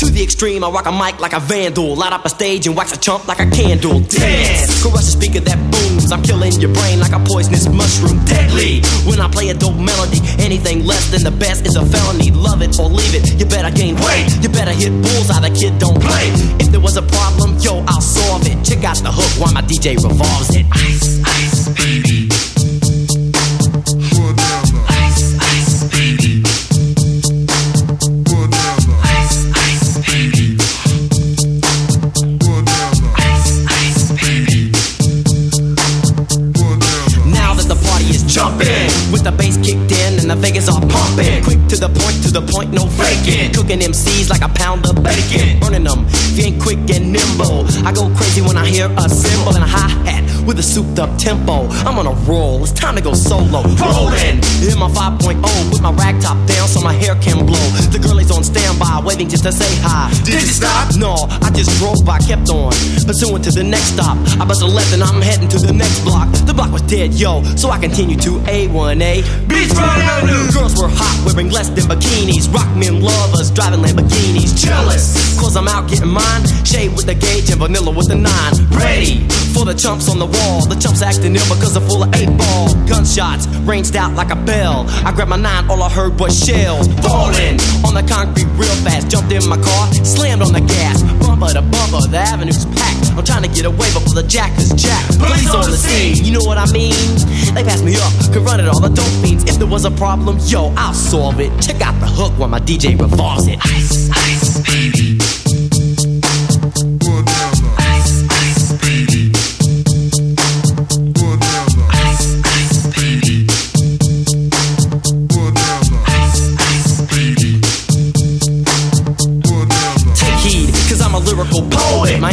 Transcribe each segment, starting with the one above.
To the extreme, I rock a mic like a vandal. Light up a stage and wax a chump like a candle. Dance! Crush a speaker that booms. I'm killing your brain like a poisonous mushroom. Deadly! When I play a dope melody, anything less than the best is a felony. Love it or leave it. You better gain weight. You better hit bullseye. The kid don't play. If there was a problem, yo, I'll solve it. Check out the hook while my DJ revolves it. Ice, ice, is jumping, with the bass kicked in and the Vegas all pumping. Quick to the point, to the point, no faking. Cooking MCs like a pound of bacon. Burning them, ain't quick and nimble. I go crazy when I hear a cymbal and a hi hat with a souped up tempo. I'm on a roll, it's time to go solo. Rolling in my 5.0 with my rag top down so my hair can blow. The girl on standby, waiting just to say hi. Did you stop? No, I just drove by, kept on. Pursuing to the next stop. I bust a left and I'm heading to the next block. The block was dead, yo, so I continue to A1A. Beachfront Avenue. Girls were hot, wearing less than bikinis. Rockman lovers, driving Lamborghinis. Jealous, cause I'm out getting mine. Shay with the gauge and vanilla with the nine. Ready for the chumps on the wall. The chumps acting ill because they're full of eight ball. Gunshots ranged out like a bell. I grabbed my nine, all I heard was shells falling on the concrete real fast. Jumped in my car, slammed on the gas. Bumper to bumper, the avenue's packed. I'm trying to get away before the jackers jack is jacked. Police on the scene, you know what I mean? They passed me up, could run it all the dope fiends. If there was a problem, yo, I'll solve it. Check out the hook while my DJ revolves it. Ice, ice, baby.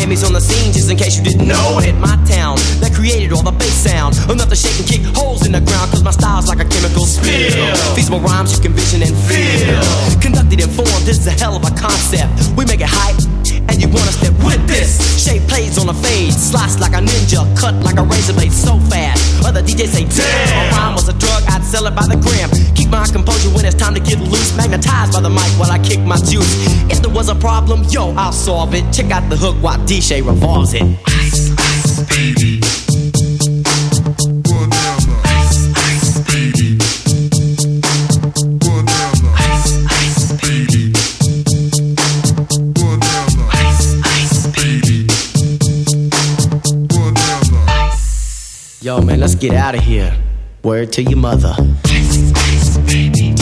Miami's on the scene, just in case you didn't know it. My town that created all the bass sound. Enough to shake and kick holes in the ground, cause my style's like a chemical spill. Feasible rhymes you can vision and feel. Conducted and formed, this is a hell of a concept. We make it hype, and you wanna step with this. Shay plays on a fade, slice like a ninja, cut like a razor blade so fast. Other DJs say, damn, a rhyme was a sell it by the gram. Keep my composure when it's time to get loose. Magnetized by the mic while I kick my juice. If there was a problem, yo, I'll solve it. Check out the hook while DJ revolves it. Ice, ice, baby. Ice, ice, baby. Ice, ice, baby. Ice, ice. Yo, man, let's get out of here. Word to your mother. Ice, ice.